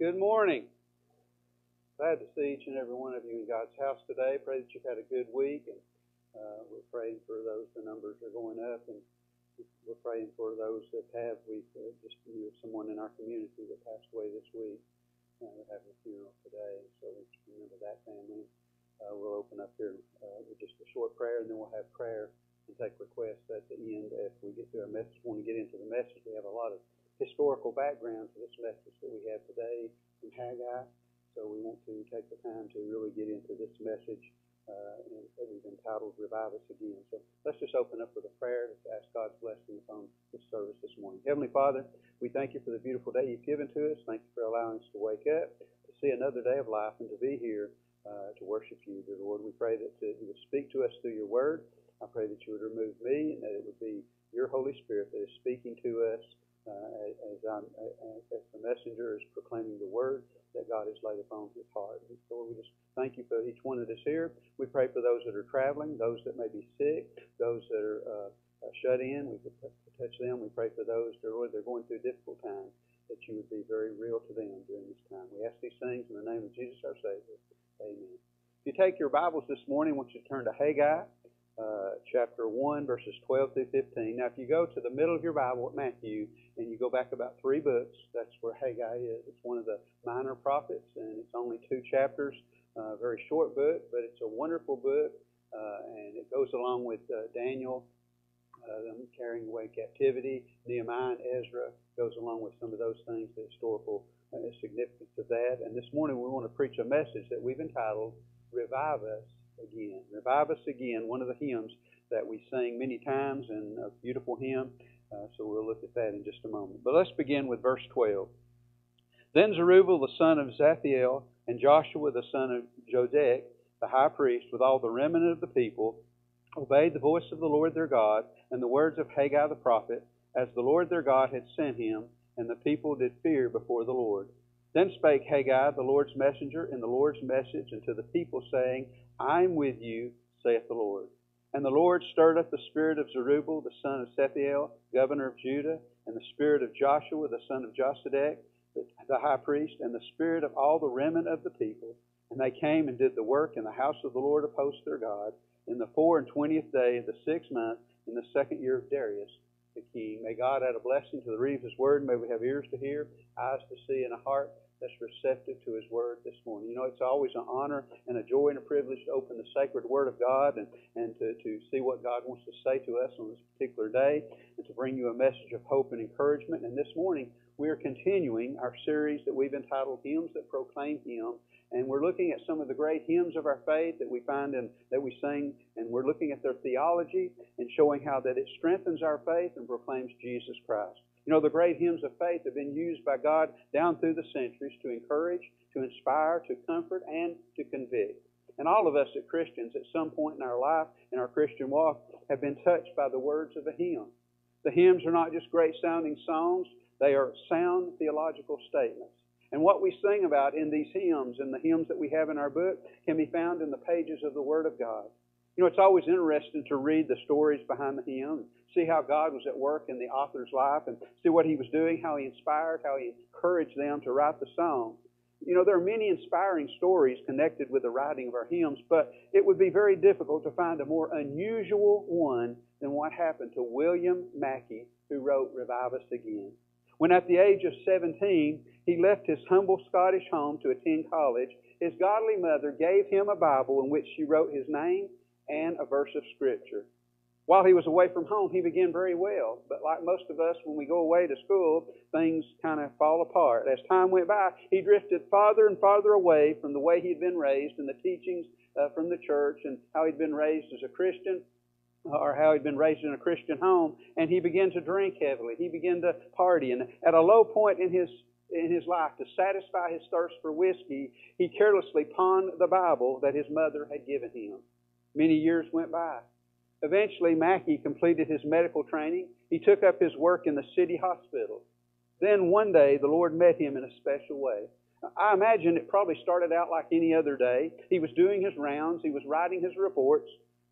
Good morning. Glad to see each and every one of you in God's house today. Pray that you've had a good week, and uh, we're praying for those. The numbers are going up, and we're praying for those that have. We uh, just knew someone in our community that passed away this week. Uh, we're having a funeral today, so we remember that family. Uh, we'll open up here uh, with just a short prayer, and then we'll have prayer and take requests at the end if we get to our message. When we get into the message, we have a lot of historical background to this message that we have today from Haggai. So we want to take the time to really get into this message uh, and that we've entitled Revive Us Again. So let's just open up with a prayer to ask God's blessing upon this service this morning. Heavenly Father, we thank you for the beautiful day you've given to us. Thank you for allowing us to wake up, to see another day of life, and to be here uh, to worship you, dear Lord. We pray that you would speak to us through your word. I pray that you would remove me and that it would be your Holy Spirit that is speaking to us as, I'm, as the messenger is proclaiming the word that God has laid upon his heart. And so we just thank you for each one of us here. We pray for those that are traveling, those that may be sick, those that are uh, uh, shut in. We touch them. We pray for those that are, they're going through difficult times, that you would be very real to them during this time. We ask these things in the name of Jesus our Savior. Amen. If you take your Bibles this morning, I want you to turn to Haggai uh, chapter 1, verses 12 through 15. Now, if you go to the middle of your Bible at Matthew and you go back about three books, that's where Haggai is. It's one of the minor prophets, and it's only two chapters. Uh, very short book, but it's a wonderful book, uh, and it goes along with uh, Daniel, uh, them carrying away captivity. Nehemiah and Ezra goes along with some of those things, the historical significance of that. And this morning we want to preach a message that we've entitled Revive Us again. Revive us again, one of the hymns that we sing many times and a beautiful hymn. Uh, so we'll look at that in just a moment. But let's begin with verse 12. Then Zerubbabel the son of Shealtiel and Joshua the son of Josedech, the high priest, with all the remnant of the people, obeyed the voice of the Lord their God and the words of Haggai the prophet, as the Lord their God had sent him, and the people did fear before the Lord. Then spake Haggai, the Lord's messenger, in the Lord's message unto the people, saying, I am with you, saith the Lord. And the Lord stirred up the spirit of Zerubbabel, the son of Shealtiel, governor of Judah, and the spirit of Joshua, the son of Josedech, the high priest, and the spirit of all the remnant of the people. And they came and did the work in the house of the Lord of hosts their God, in the four and twentieth day of the sixth month, in the second year of Darius the King. May God add a blessing to the reading of His Word. May we have ears to hear, eyes to see, and a heart that's receptive to His Word this morning. You know, it's always an honor and a joy and a privilege to open the sacred Word of God and, and to, to see what God wants to say to us on this particular day and to bring you a message of hope and encouragement. And this morning, we are continuing our series that we've entitled Hymns That Proclaim Him. And we're looking at some of the great hymns of our faith that we find and that we sing, and we're looking at their theology and showing how that it strengthens our faith and proclaims Jesus Christ. You know, the great hymns of faith have been used by God down through the centuries to encourage, to inspire, to comfort, and to convict. And all of us as Christians, at some point in our life, in our Christian walk, have been touched by the words of a hymn. The hymns are not just great sounding songs, they are sound theological statements. And what we sing about in these hymns and the hymns that we have in our book can be found in the pages of the Word of God. You know, it's always interesting to read the stories behind the hymn, see how God was at work in the author's life, and see what he was doing, how he inspired, how he encouraged them to write the song. You know, there are many inspiring stories connected with the writing of our hymns, but it would be very difficult to find a more unusual one than what happened to William Mackay, who wrote Revive Us Again. When at the age of 17, he left his humble Scottish home to attend college, his godly mother gave him a Bible in which she wrote his name and a verse of Scripture. While he was away from home, he began very well. But like most of us, when we go away to school, things kind of fall apart. As time went by, he drifted farther and farther away from the way he'd been raised and the teachings uh, from the church and how he'd been raised as a Christian or how he'd been raised in a Christian home, and he began to drink heavily. He began to party, and at a low point in his in his life to satisfy his thirst for whiskey, he carelessly pawned the Bible that his mother had given him. Many years went by. Eventually, Mackay completed his medical training. He took up his work in the city hospital. Then one day, the Lord met him in a special way. I imagine it probably started out like any other day. He was doing his rounds, he was writing his reports,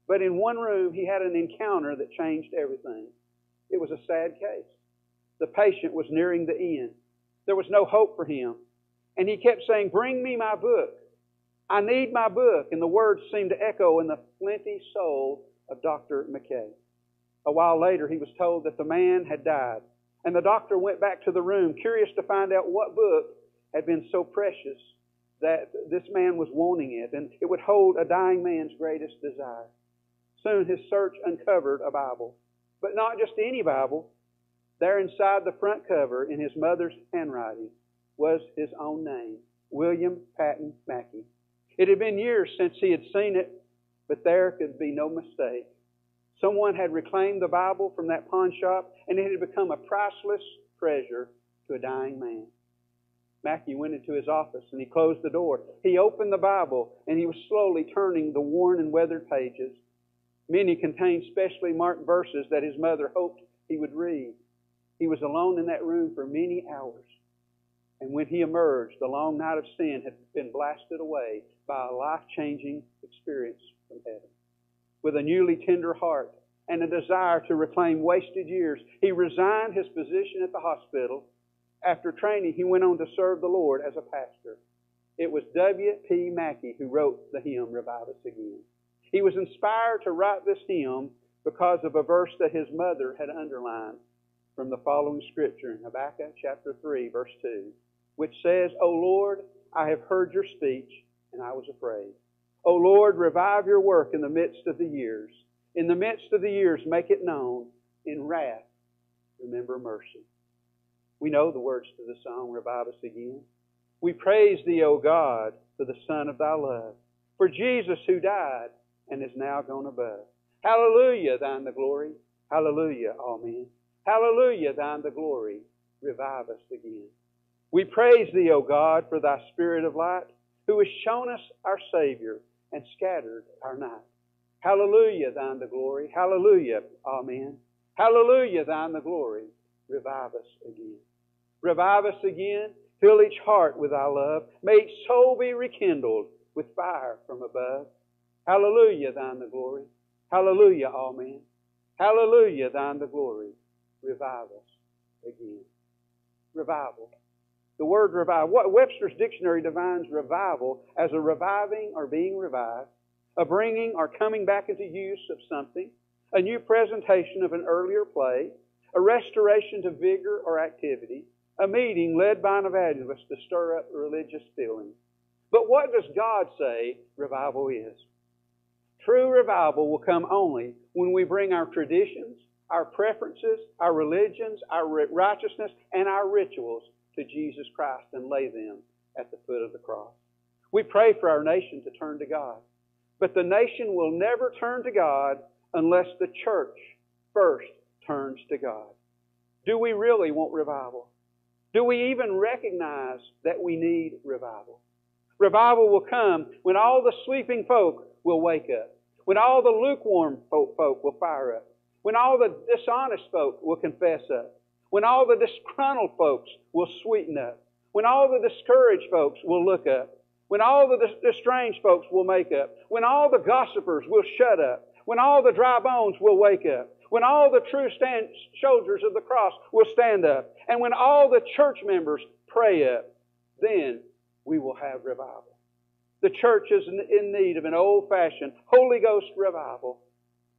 but in one room, he had an encounter that changed everything. It was a sad case. The patient was nearing the end. There was no hope for him. And he kept saying, Bring me my book. I need my book. And the words seemed to echo in the flinty soul of Dr. Mackay. A while later, he was told that the man had died. And the doctor went back to the room, curious to find out what book had been so precious that this man was wanting it, and it would hold a dying man's greatest desire. Soon his search uncovered a Bible, but not just any Bible. There inside the front cover, in his mother's handwriting, was his own name, William Paton Mackay. It had been years since he had seen it, but there could be no mistake. Someone had reclaimed the Bible from that pawn shop, and it had become a priceless treasure to a dying man. Mackay went into his office and he closed the door. He opened the Bible and he was slowly turning the worn and weathered pages. Many contained specially marked verses that his mother hoped he would read. He was alone in that room for many hours. And when he emerged, the long night of sin had been blasted away by a life changing experience from heaven. With a newly tender heart and a desire to reclaim wasted years, he resigned his position at the hospital. After training, he went on to serve the Lord as a pastor. It was W.P. Mackay who wrote the hymn, Revive Us Again. He was inspired to write this hymn because of a verse that his mother had underlined from the following scripture in Habakkuk chapter 3, verse 2 which says, O Lord, I have heard your speech, and I was afraid. O Lord, revive your work in the midst of the years. In the midst of the years, make it known. In wrath, remember mercy. We know the words to the song, Revive Us Again. We praise thee, O God, for the Son of thy love, for Jesus who died and is now gone above. Hallelujah, thine the glory. Hallelujah, amen. Hallelujah, thine the glory. Revive us again. We praise Thee, O God, for Thy Spirit of light, who has shown us our Savior and scattered our night. Hallelujah, Thine the glory. Hallelujah, Amen. Hallelujah, Thine the glory. Revive us again. Revive us again. Fill each heart with Thy love. May each soul be rekindled with fire from above. Hallelujah, Thine the glory. Hallelujah, Amen. Hallelujah, Thine the glory. Revive us again. Revival. The word revival. What Webster's dictionary defines revival as a reviving or being revived, a bringing or coming back into use of something, a new presentation of an earlier play, a restoration to vigor or activity, a meeting led by an evangelist to stir up religious feeling. But what does God say revival is? True revival will come only when we bring our traditions, our preferences, our religions, our righteousness, and our rituals to Jesus Christ and lay them at the foot of the cross. We pray for our nation to turn to God. But the nation will never turn to God unless the church first turns to God. Do we really want revival? Do we even recognize that we need revival? Revival will come when all the sleeping folk will wake up, when all the lukewarm folk will fire up, when all the dishonest folk will confess up, when all the disgruntled folks will sweeten up. When all the discouraged folks will look up. When all the estranged folks will make up. When all the gossipers will shut up. When all the dry bones will wake up. When all the true stand, soldiers of the cross will stand up. And when all the church members pray up, then we will have revival. The church is in need of an old fashioned Holy Ghost revival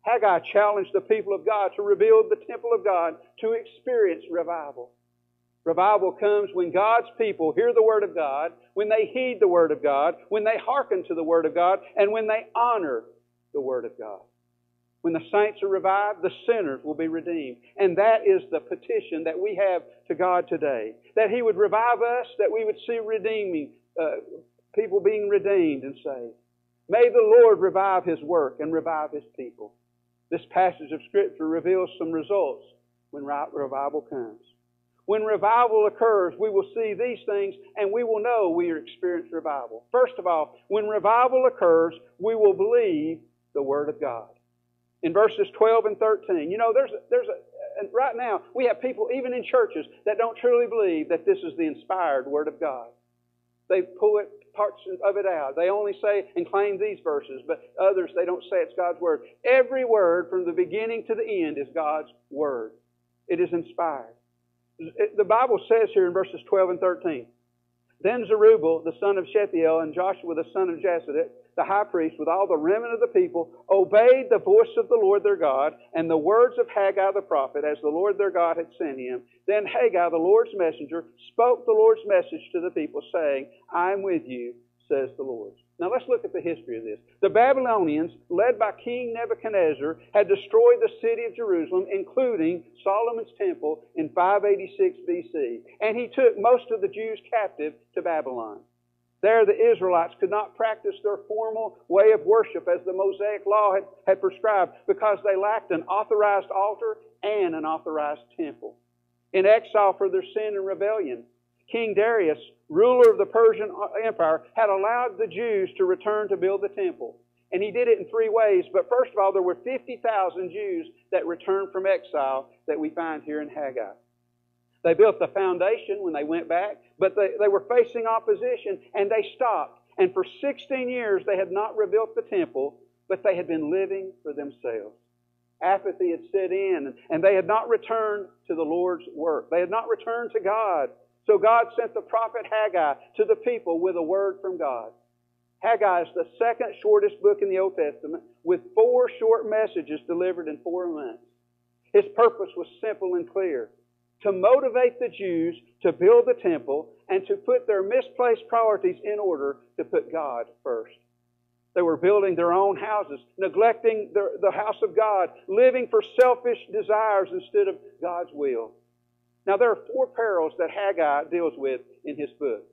Haggai challenged the people of God to rebuild the temple of God to experience revival. Revival comes when God's people hear the Word of God, when they heed the Word of God, when they hearken to the Word of God, and when they honor the Word of God. When the saints are revived, the sinners will be redeemed. And that is the petition that we have to God today. That He would revive us, that we would see redeeming, uh, people being redeemed and saved. May the Lord revive His work and revive His people. This passage of Scripture reveals some results when revival comes. When revival occurs, we will see these things and we will know we are experiencing revival. First of all, when revival occurs, we will believe the Word of God. In verses 12 and 13, you know, there's there's a, and right now, we have people, even in churches, that don't truly believe that this is the inspired Word of God. They pull it parts of it out. They only say and claim these verses, but others they don't say it's God's Word. Every word from the beginning to the end is God's Word. It is inspired. The Bible says here in verses 12 and 13, Then Zerubbabel, the son of Shealtiel, and Joshua, the son of Jozadak, the high priest, with all the remnant of the people, obeyed the voice of the Lord their God and the words of Haggai the prophet, as the Lord their God had sent him. Then Haggai, the Lord's messenger, spoke the Lord's message to the people, saying, I am with you, says the Lord. Now let's look at the history of this. The Babylonians, led by King Nebuchadnezzar, had destroyed the city of Jerusalem, including Solomon's temple, in 586 BC. And he took most of the Jews captive to Babylon. There, the Israelites could not practice their formal way of worship as the Mosaic law had, had prescribed because they lacked an authorized altar and an authorized temple. In exile for their sin and rebellion, King Darius, ruler of the Persian Empire, had allowed the Jews to return to build the temple. And he did it in three ways. But first of all, there were 50,000 Jews that returned from exile that we find here in Haggai. They built the foundation when they went back, but they, they were facing opposition and they stopped. And for 16 years, they had not rebuilt the temple, but they had been living for themselves. Apathy had set in, and they had not returned to the Lord's work. They had not returned to God. So God sent the prophet Haggai to the people with a word from God. Haggai is the second shortest book in the Old Testament with four short messages delivered in four months. His purpose was simple and clear to motivate the Jews to build the temple and to put their misplaced priorities in order to put God first. They were building their own houses, neglecting the, the house of God, living for selfish desires instead of God's will. Now, there are four perils that Haggai deals with in his book.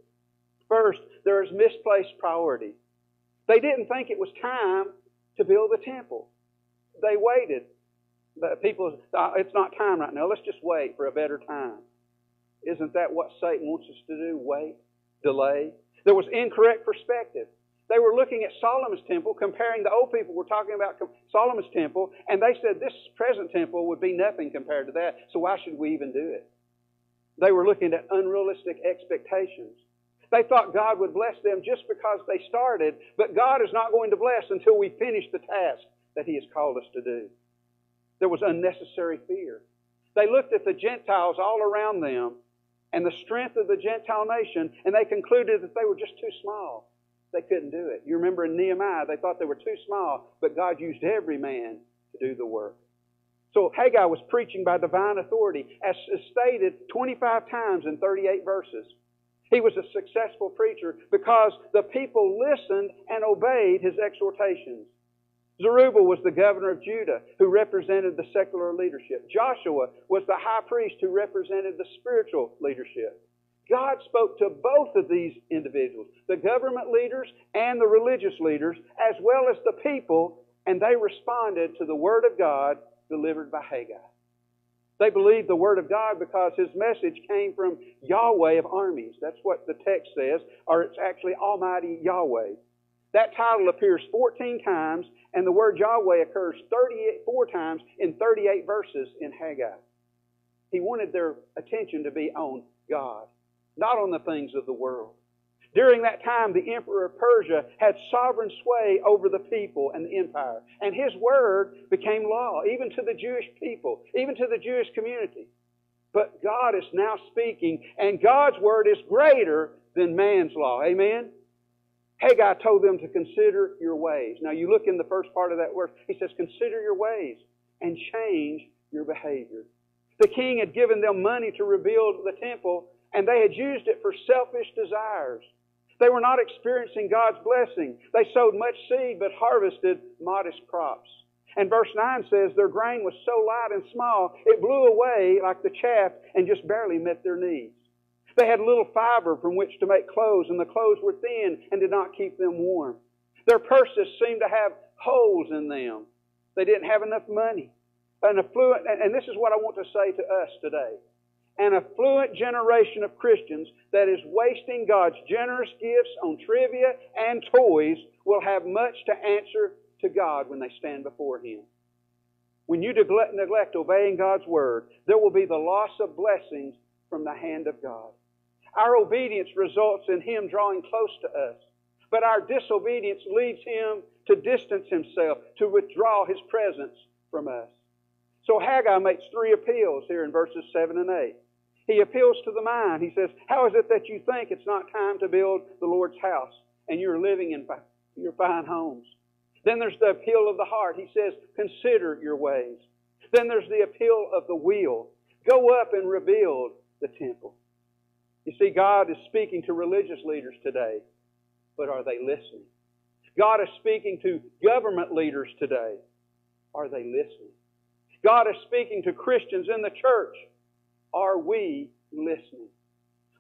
First, there is misplaced priority. They didn't think it was time to build the temple. They waited. People, uh, it's not time right now. Let's just wait for a better time. Isn't that what Satan wants us to do? Wait, delay. There was incorrect perspective. They were looking at Solomon's temple, comparing the old people were talking about Solomon's temple, and they said this present temple would be nothing compared to that, so why should we even do it? They were looking at unrealistic expectations. They thought God would bless them just because they started, but God is not going to bless until we finish the task that He has called us to do. There was unnecessary fear. They looked at the Gentiles all around them and the strength of the Gentile nation, and they concluded that they were just too small. They couldn't do it. You remember in Nehemiah, they thought they were too small, but God used every man to do the work. So Haggai was preaching by divine authority, as stated 25 times in 38 verses. He was a successful preacher because the people listened and obeyed his exhortations. Zerubbabel was the governor of Judah who represented the secular leadership. Joshua was the high priest who represented the spiritual leadership. God spoke to both of these individuals, the government leaders and the religious leaders, as well as the people, and they responded to the Word of God delivered by Haggai. They believed the Word of God because his message came from Yahweh of armies. That's what the text says, or it's actually Almighty Yahweh. That title appears 14 times, and the word Yahweh occurs 34 times in 38 verses in Haggai. He wanted their attention to be on God, not on the things of the world. During that time, the emperor of Persia had sovereign sway over the people and the empire. And his word became law, even to the Jewish people, even to the Jewish community. But God is now speaking, and God's word is greater than man's law. Amen? Haggai told them to consider your ways. Now, you look in the first part of that verse, he says, Consider your ways and change your behavior. The king had given them money to rebuild the temple, and they had used it for selfish desires. They were not experiencing God's blessing. They sowed much seed but harvested modest crops. And verse 9 says their grain was so light and small, it blew away like the chaff and just barely met their needs. They had little fiber from which to make clothes, and the clothes were thin and did not keep them warm. Their purses seemed to have holes in them. They didn't have enough money. An affluent, and this is what I want to say to us today an affluent generation of Christians that is wasting God's generous gifts on trivia and toys will have much to answer to God when they stand before Him. When you neglect, neglect obeying God's Word, there will be the loss of blessings from the hand of God. Our obedience results in Him drawing close to us, but our disobedience leads Him to distance Himself, to withdraw His presence from us. So Haggai makes three appeals here in verses 7 and 8. He appeals to the mind. He says, How is it that you think it's not time to build the Lord's house and you're living in your fine homes? Then there's the appeal of the heart. He says, Consider your ways. Then there's the appeal of the will. Go up and rebuild the temple. You see, God is speaking to religious leaders today, but are they listening? God is speaking to government leaders today. Are they listening? God is speaking to Christians in the church. Are we listening?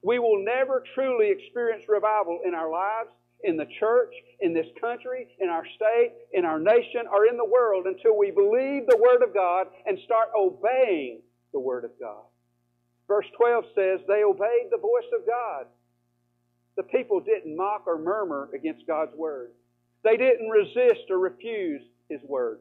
We will never truly experience revival in our lives, in the church, in this country, in our state, in our nation, or in the world until we believe the Word of God and start obeying the Word of God. Verse 12 says, They obeyed the voice of God. The people didn't mock or murmur against God's Word. They didn't resist or refuse His Word.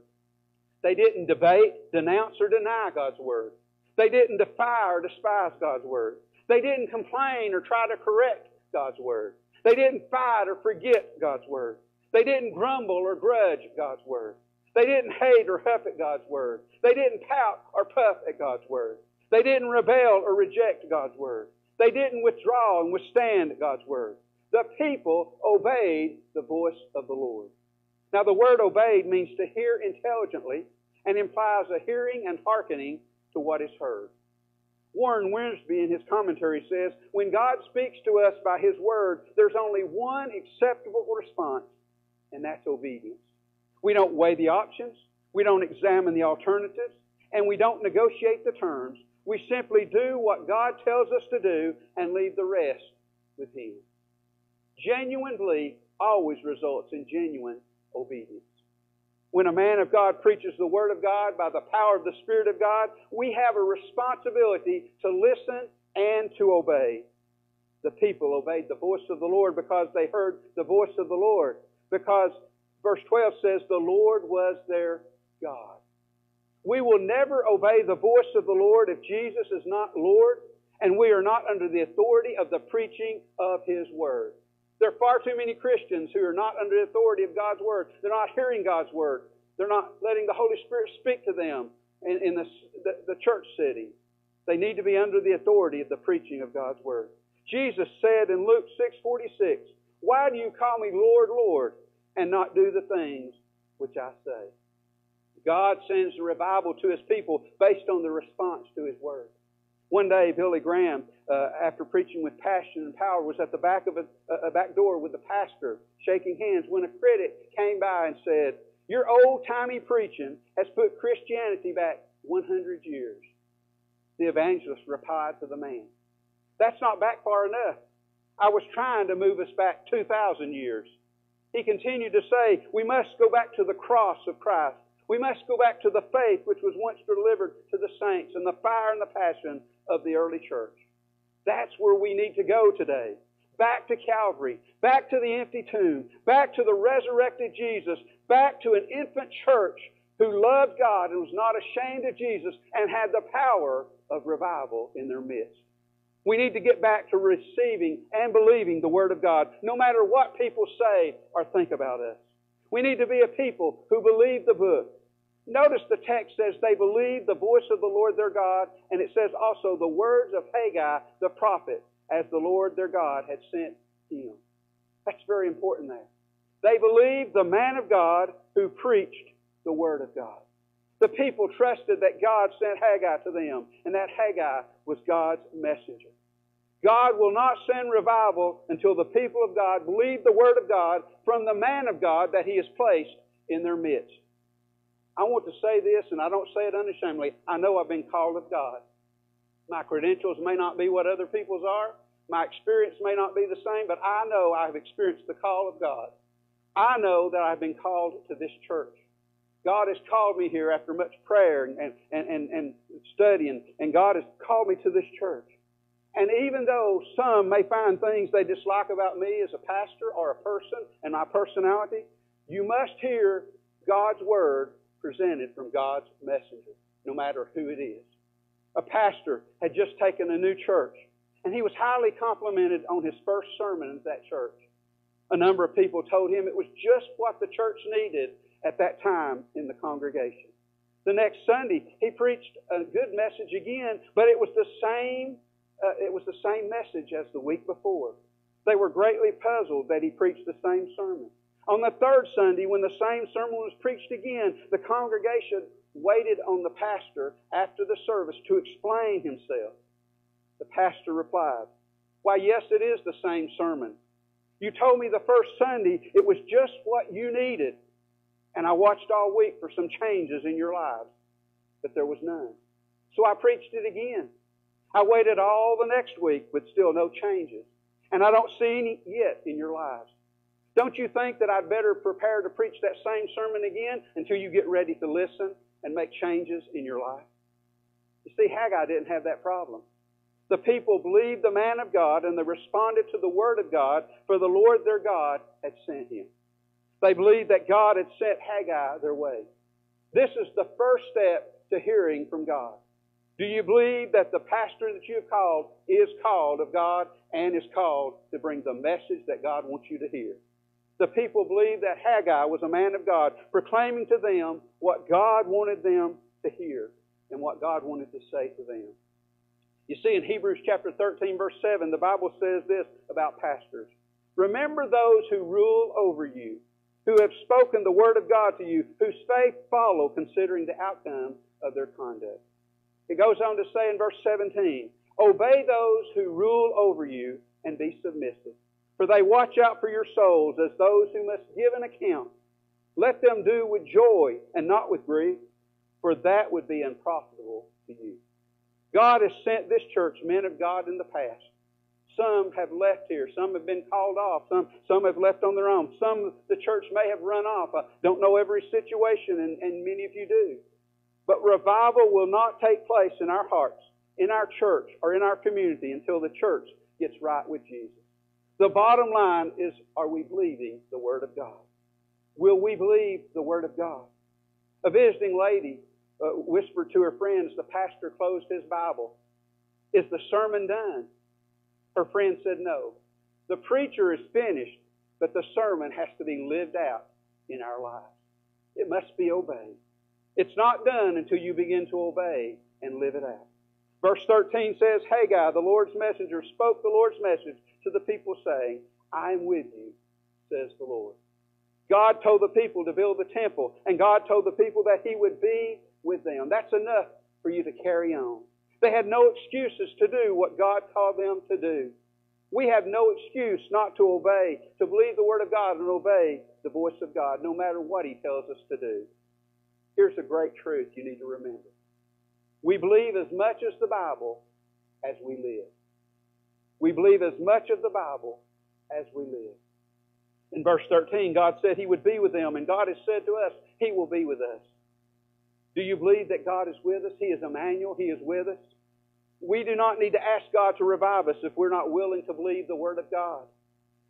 They didn't debate, denounce, or deny God's Word. They didn't defy or despise God's Word. They didn't complain or try to correct God's Word. They didn't fight or forget God's Word. They didn't grumble or grudge God's Word. They didn't hate or huff at God's Word. They didn't pout or puff at God's Word. They didn't rebel or reject God's Word. They didn't withdraw and withstand God's Word. The people obeyed the voice of the Lord. Now, the word obeyed means to hear intelligently and implies a hearing and hearkening to what is heard. Warren Wiersbe in his commentary says, when God speaks to us by His Word, there's only one acceptable response, and that's obedience. We don't weigh the options, we don't examine the alternatives, and we don't negotiate the terms. We simply do what God tells us to do and leave the rest with Him. Genuine belief always results in genuine obedience when a man of God preaches the Word of God by the power of the Spirit of God, we have a responsibility to listen and to obey. The people obeyed the voice of the Lord because they heard the voice of the Lord. Because verse 12 says, The Lord was their God. We will never obey the voice of the Lord if Jesus is not Lord and we are not under the authority of the preaching of His Word. There are far too many Christians who are not under the authority of God's Word. They're not hearing God's Word. They're not letting the Holy Spirit speak to them in, in the, the, the church city. They need to be under the authority of the preaching of God's Word. Jesus said in Luke 6:46, "Why do you call me Lord, Lord, and not do the things which I say?" God sends a revival to His people based on the response to His Word. One day, Billy Graham, uh, after preaching with passion and power, was at the back of a, a back door with the pastor, shaking hands, when a critic came by and said, Your old timey preaching has put Christianity back 100 years. The evangelist replied to the man, That's not back far enough. I was trying to move us back 2,000 years. He continued to say, We must go back to the cross of Christ. We must go back to the faith which was once delivered to the saints and the fire and the passion of the early church. That's where we need to go today. Back to Calvary, back to the empty tomb, back to the resurrected Jesus, back to an infant church who loved God and was not ashamed of Jesus and had the power of revival in their midst. We need to get back to receiving and believing the Word of God, no matter what people say or think about us. We need to be a people who believe the book, Notice the text says they believed the voice of the Lord their God, and it says also the words of Haggai the prophet, as the Lord their God had sent him. That's very important there. They believed the man of God who preached the word of God. The people trusted that God sent Haggai to them, and that Haggai was God's messenger. God will not send revival until the people of God believe the word of God from the man of God that he has placed in their midst. I want to say this, and I don't say it unashamedly. I know I've been called of God. My credentials may not be what other people's are. My experience may not be the same, but I know I have experienced the call of God. I know that I've been called to this church. God has called me here after much prayer and, and, and, and studying, and God has called me to this church. And even though some may find things they dislike about me as a pastor or a person and my personality, you must hear God's Word presented from God's messenger, no matter who it is. A pastor had just taken a new church, and he was highly complimented on his first sermon in that church. A number of people told him it was just what the church needed at that time in the congregation. The next Sunday, he preached a good message again, but it was the same uh, it was the same message as the week before. They were greatly puzzled that he preached the same sermon. On the third Sunday, when the same sermon was preached again, the congregation waited on the pastor after the service to explain himself. The pastor replied, Why, yes, it is the same sermon. You told me the first Sunday it was just what you needed. And I watched all week for some changes in your lives, but there was none. So I preached it again. I waited all the next week, but still no changes. And I don't see any yet in your lives. Don't you think that I'd better prepare to preach that same sermon again until you get ready to listen and make changes in your life? You see, Haggai didn't have that problem. The people believed the man of God and they responded to the word of God, for the Lord their God had sent him. They believed that God had sent Haggai their way. This is the first step to hearing from God. Do you believe that the pastor that you have called is called of God and is called to bring the message that God wants you to hear? The people believed that Haggai was a man of God, proclaiming to them what God wanted them to hear and what God wanted to say to them. You see, in Hebrews chapter 13, verse 7, the Bible says this about pastors Remember those who rule over you, who have spoken the word of God to you, whose faith follow, considering the outcome of their conduct. It goes on to say in verse 17 Obey those who rule over you and be submissive, for they watch out for your souls as those who must give an account. Let them do with joy and not with grief, for that would be unprofitable to you. God has sent this church men of God in the past. Some have left here. Some have been called off. Some, some have left on their own. Some the church may have run off. I don't know every situation, and, and many of you do. But revival will not take place in our hearts, in our church, or in our community until the church gets right with Jesus. The bottom line is are we believing the Word of God? Will we believe the Word of God? A visiting lady uh, whispered to her friends, the pastor closed his Bible. Is the sermon done? Her friend said, No. The preacher is finished, but the sermon has to be lived out in our lives. It must be obeyed. It's not done until you begin to obey and live it out. Verse 13 says, Haggai, the Lord's messenger, spoke the Lord's message to the people, saying, I am with you, says the Lord. God told the people to build the temple, and God told the people that He would be with them. That's enough for you to carry on. They had no excuses to do what God called them to do. We have no excuse not to obey, to believe the Word of God and obey the voice of God, no matter what He tells us to do. Here's a great truth you need to remember. We believe as much as the Bible as we live. We believe as much of the Bible as we live. In verse 13, God said He would be with them, and God has said to us, He will be with us. Do you believe that God is with us? He is Emmanuel. He is with us. We do not need to ask God to revive us if we're not willing to believe the Word of God.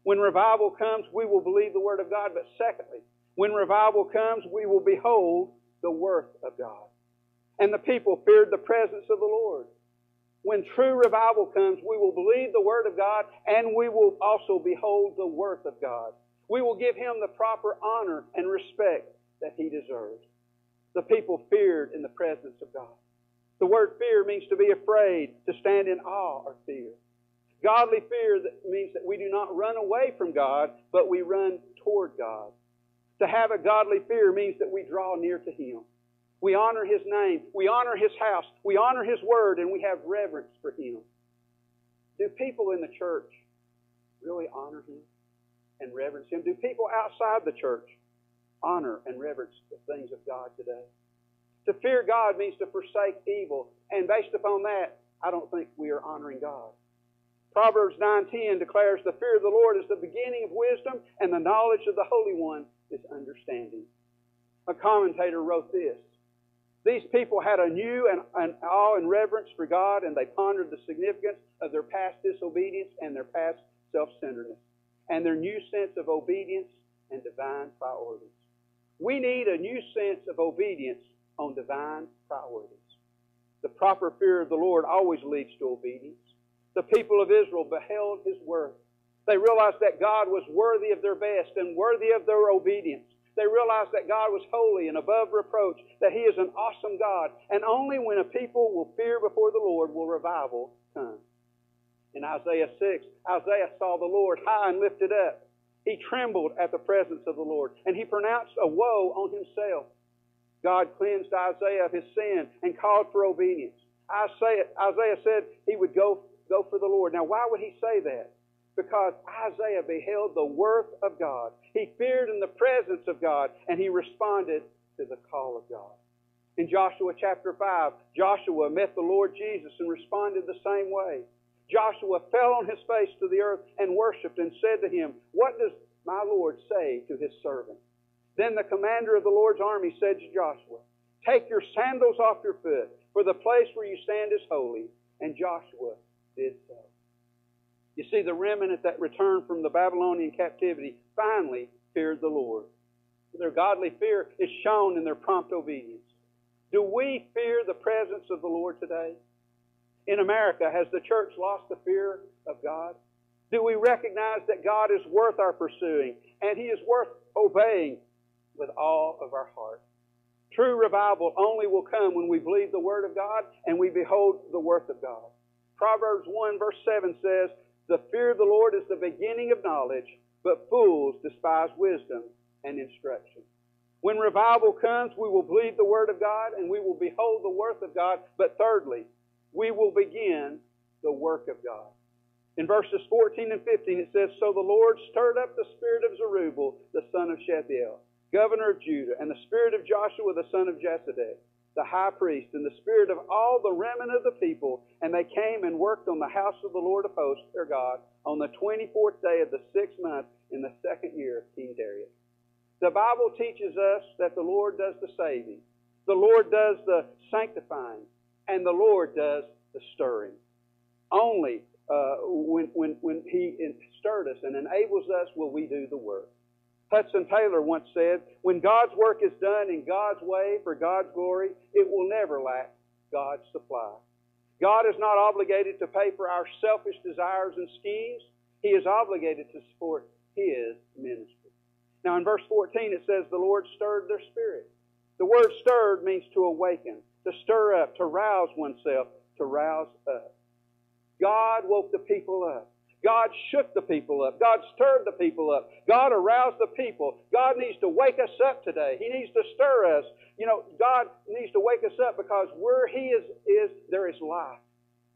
When revival comes, we will believe the Word of God. But secondly, when revival comes, we will behold the worth of God. And the people feared the presence of the Lord. When true revival comes, we will believe the Word of God and we will also behold the worth of God. We will give Him the proper honor and respect that He deserves the people feared in the presence of God. The word fear means to be afraid, to stand in awe or fear. Godly fear means that we do not run away from God, but we run toward God. To have a godly fear means that we draw near to Him. We honor His name, we honor His house, we honor His word, and we have reverence for Him. Do people in the church really honor Him and reverence Him? Do people outside the church honor and reverence the things of God today. To fear God means to forsake evil, and based upon that, I don't think we are honoring God. Proverbs 9:10 declares the fear of the Lord is the beginning of wisdom, and the knowledge of the Holy One understanding. A commentator wrote this. These people had a new and an awe and reverence for God, and they pondered the significance of their past disobedience and their past self-centeredness, and their new sense of obedience and divine priorities. We need a new sense of obedience on divine priorities. The proper fear of the Lord always leads to obedience. The people of Israel beheld His worth. They realized that God was worthy of their best and worthy of their obedience. They realized that God was holy and above reproach, that He is an awesome God. And only when a people will fear before the Lord will revival come. In Isaiah 6, Isaiah saw the Lord high and lifted up. He trembled at the presence of the Lord, and he pronounced a woe on himself. God cleansed Isaiah of his sin and called for obedience. Isaiah, Isaiah said he would go, go for the Lord. Now, why would he say that? Because Isaiah beheld the worth of God. He feared in the presence of God, and he responded to the call of God. In Joshua chapter 5, Joshua met the Lord Jesus and responded the same way. Joshua fell on his face to the earth and worshiped and said to him, What does my Lord say to his servant? Then the commander of the Lord's army said to Joshua, Take your sandals off your foot, for the place where you stand is holy. And Joshua did so. You see, the remnant that returned from the Babylonian captivity finally feared the Lord. Their godly fear is shown in their prompt obedience. Do we fear the presence of the Lord today? in America, has the church lost the fear of God? Do we recognize that God is worth our pursuing and He is worth obeying with all of our heart? True revival only will come when we believe the Word of God and we behold the worth of God. Proverbs 1 verse 7 says, The fear of the Lord is the beginning of knowledge, but fools despise wisdom and instruction. When revival comes, we will believe the Word of God and we will behold the worth of God. But thirdly, we will begin the work of God. In verses 14 and 15, it says, So the Lord stirred up the spirit of Zerubbabel, the son of Shealtiel, governor of Judah, and the spirit of Joshua, the son of Jozadak, the high priest, and the spirit of all the remnant of the people, and they came and worked on the house of the Lord of hosts, their God, on the 24th day of the sixth month in the second year of King Darius. The Bible teaches us that the Lord does the saving. The Lord does the sanctifying and the Lord does the stirring. Only uh, when, when, when He stirred us and enables us will we do the work. Hudson Taylor once said, When God's work is done in God's way for God's glory, it will never lack God's supply. God is not obligated to pay for our selfish desires and schemes. He is obligated to support His ministry. Now in verse 14 it says, The Lord stirred their spirit. The word stirred means to awaken to stir up, to rouse oneself, to rouse up. God woke the people up. God shook the people up. God stirred the people up. God aroused the people. God needs to wake us up today. He needs to stir us. You know, God needs to wake us up because where He is, is there is life.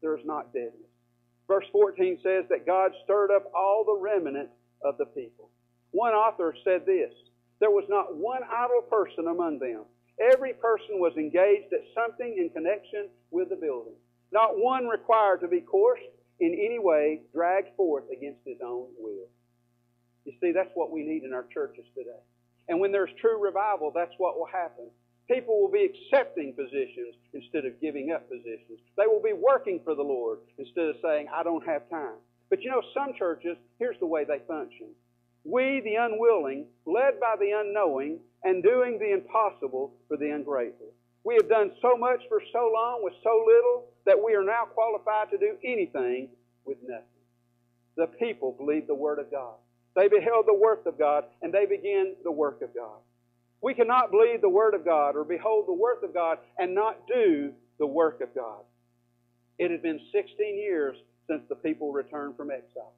There is not deadness. Verse 14 says that God stirred up all the remnant of the people. One author said this There was not one idle person among them. Every person was engaged at something in connection with the building. Not one required to be coerced in any way, dragged forth against his own will. You see, that's what we need in our churches today. And when there's true revival, that's what will happen. People will be accepting positions instead of giving up positions. They will be working for the Lord instead of saying, I don't have time. But you know, some churches, here's the way they function. We, the unwilling, led by the unknowing, and doing the impossible for the ungrateful. We have done so much for so long with so little that we are now qualified to do anything with nothing. The people believed the Word of God. They beheld the worth of God, and they began the work of God. We cannot believe the Word of God or behold the worth of God and not do the work of God. It had been 16 years since the people returned from exile.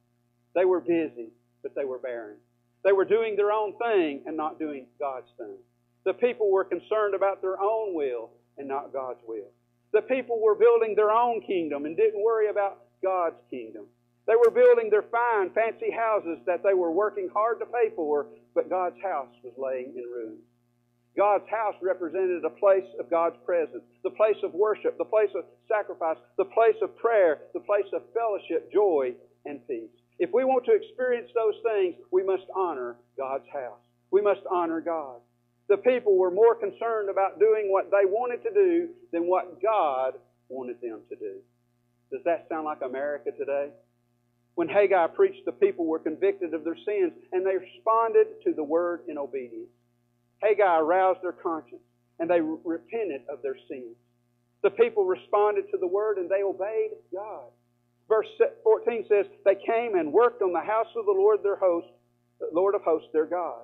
They were busy, but they were barren. They were doing their own thing and not doing God's thing. The people were concerned about their own will and not God's will. The people were building their own kingdom and didn't worry about God's kingdom. They were building their fine, fancy houses that they were working hard to pay for, but God's house was laying in ruins. God's house represented a place of God's presence, the place of worship, the place of sacrifice, the place of prayer, the place of fellowship, joy, and peace. If we want to experience those things, we must honor God's house. We must honor God. The people were more concerned about doing what they wanted to do than what God wanted them to do. Does that sound like America today? When Haggai preached, the people were convicted of their sins and they responded to the word in obedience. Haggai aroused their conscience and they repented of their sins. The people responded to the word and they obeyed God. Verse 14 says, They came and worked on the house of the Lord their host, Lord of hosts their God.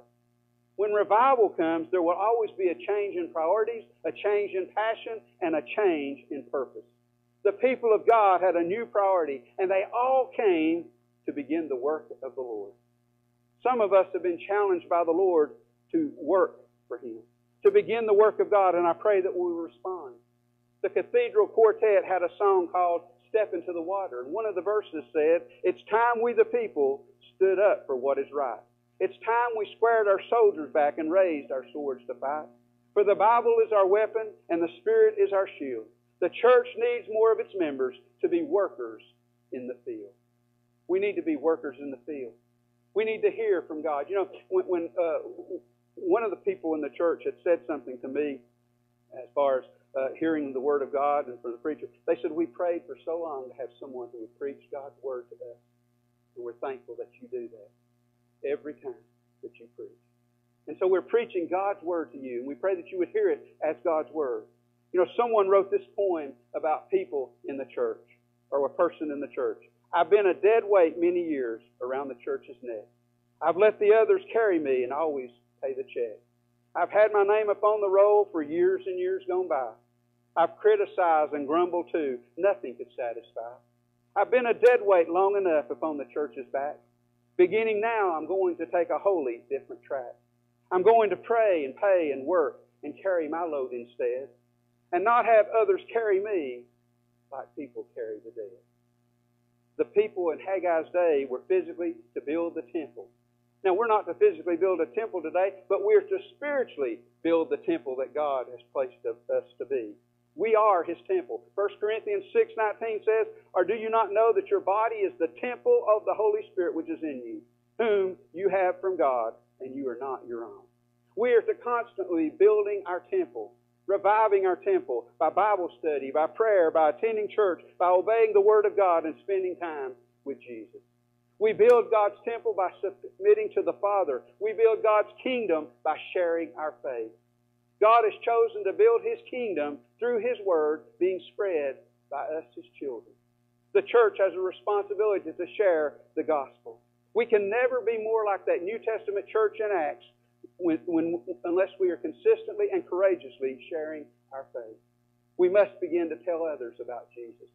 When revival comes, there will always be a change in priorities, a change in passion, and a change in purpose. The people of God had a new priority, and they all came to begin the work of the Lord. Some of us have been challenged by the Lord to work for Him, to begin the work of God, and I pray that we respond. The Cathedral Quartet had a song called Step into the Water, and one of the verses said, It's time we the people stood up for what is right. It's time we squared our soldiers back and raised our swords to fight. For the Bible is our weapon and the Spirit is our shield. The church needs more of its members to be workers in the field. We need to be workers in the field. We need to hear from God. You know, when, when uh, one of the people in the church had said something to me as far as uh, hearing the Word of God and for the preacher, they said, We prayed for so long to have someone who would preach God's Word to us. And we're thankful that you do that every time that you preach. And so we're preaching God's Word to you, and we pray that you would hear it as God's Word. You know, someone wrote this poem about people in the church, or a person in the church. I've been a dead weight many years around the church's neck. I've let the others carry me and always pay the check. I've had my name upon the roll for years and years gone by. I've criticized and grumbled too. Nothing could satisfy. I've been a dead weight long enough upon the church's back. Beginning now, I'm going to take a wholly different track. I'm going to pray and pay and work and carry my load instead, and not have others carry me like people carry the dead. The people in Haggai's day were physically to build the temple. Now, we're not to physically build a temple today, but we're to spiritually build the temple that God has placed us to be. We are His temple. 1 Corinthians 6.19 says, Or do you not know that your body is the temple of the Holy Spirit which is in you, whom you have from God, and you are not your own? We are to constantly building our temple, reviving our temple by Bible study, by prayer, by attending church, by obeying the Word of God and spending time with Jesus. We build God's temple by submitting to the Father. We build God's kingdom by sharing our faith. God has chosen to build His kingdom through His Word being spread by us, His children. The church has a responsibility to share the gospel. We can never be more like that New Testament church in Acts when, when, unless we are consistently and courageously sharing our faith. We must begin to tell others about Jesus.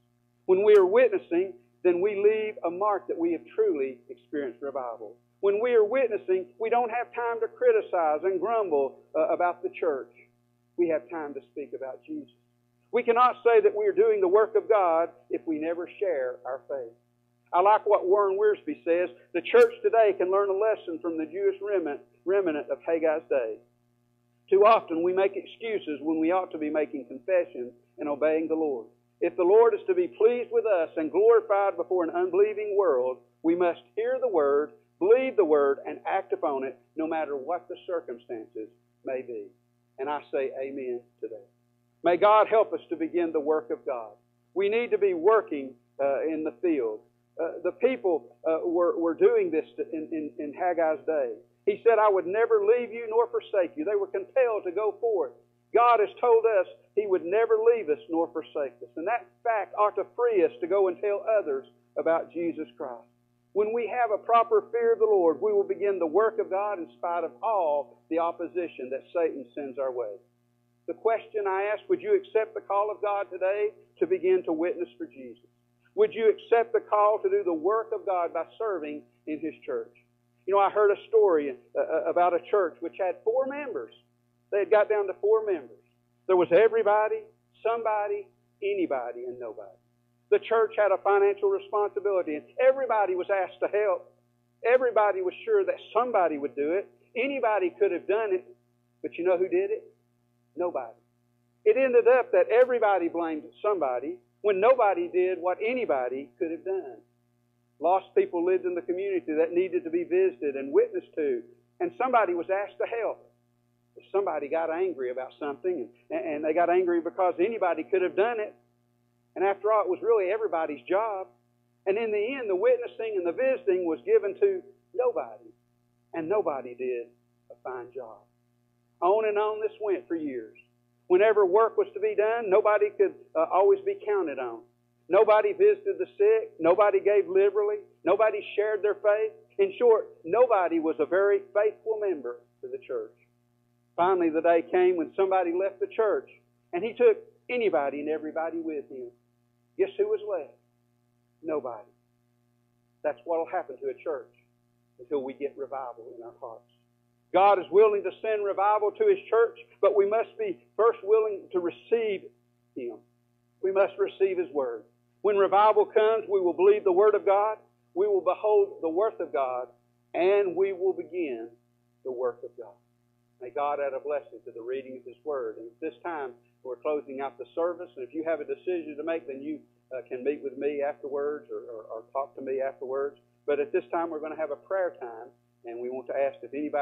When we are witnessing, then we leave a mark that we have truly experienced revival. When we are witnessing, we don't have time to criticize and grumble uh, about the church. We have time to speak about Jesus. We cannot say that we are doing the work of God if we never share our faith. I like what Warren Wiersbe says. The church today can learn a lesson from the Jewish remnant, remnant of Haggai's day. Too often we make excuses when we ought to be making confession and obeying the Lord. If the Lord is to be pleased with us and glorified before an unbelieving world, we must hear the word believe the word, and act upon it no matter what the circumstances may be. And I say amen today. May God help us to begin the work of God. We need to be working uh, in the field. Uh, the people uh, were, were doing this in, in, in Haggai's day. He said, I would never leave you nor forsake you. They were compelled to go forth. God has told us He would never leave us nor forsake us. And that fact ought to free us to go and tell others about Jesus Christ. When we have a proper fear of the Lord, we will begin the work of God in spite of all the opposition that Satan sends our way. The question I ask, would you accept the call of God today to begin to witness for Jesus? Would you accept the call to do the work of God by serving in His church? You know, I heard a story uh, about a church which had four members. They had got down to four members. There was everybody, somebody, anybody, and nobody. The church had a financial responsibility, and everybody was asked to help. Everybody was sure that somebody would do it. Anybody could have done it, but you know who did it? Nobody. It ended up that everybody blamed somebody when nobody did what anybody could have done. Lost people lived in the community that needed to be visited and witnessed to, and somebody was asked to help. Somebody got angry about something, and, and they got angry because anybody could have done it. And after all, it was really everybody's job. And in the end, the witnessing and the visiting was given to nobody. And nobody did a fine job. On and on this went for years. Whenever work was to be done, nobody could uh, always be counted on. Nobody visited the sick. Nobody gave liberally. Nobody shared their faith. In short, nobody was a very faithful member to the church. Finally, the day came when somebody left the church, and he took anybody and everybody with him. Guess who was left? Nobody. That's what will happen to a church until we get revival in our hearts. God is willing to send revival to His church, but we must be first willing to receive Him. We must receive His Word. When revival comes, we will believe the Word of God, we will behold the worth of God, and we will begin the work of God. May God add a blessing to the reading of His Word. And at this time, we're closing out the service, and if you have a decision to make, then you uh, can meet with me afterwards or, or, or talk to me afterwards. But at this time, we're going to have a prayer time, and we want to ask if anybody